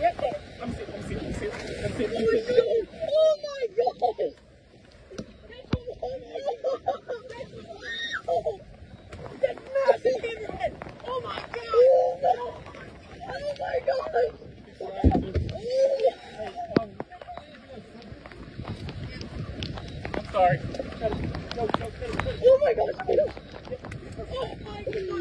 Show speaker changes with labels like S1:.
S1: Get up. Let me see. Let me see. Let me see. Let me see. Let
S2: me see.
S1: I'm sorry. Oh
S2: my gosh. Oh my god.